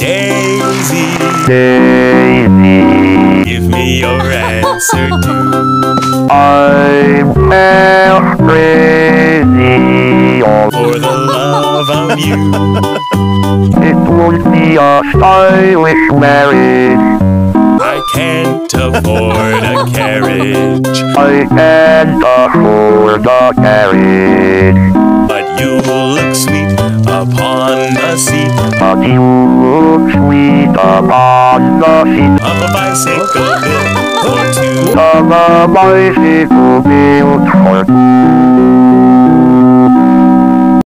Daisy, Daisy, give me your answer too. I'm crazy. For the love of you, it won't be a stylish marriage. I can't afford a carriage, I can't afford a carriage. but you look sweet upon the seat But you look sweet upon the seat of a bicycle built for two. of a bicycle built for two.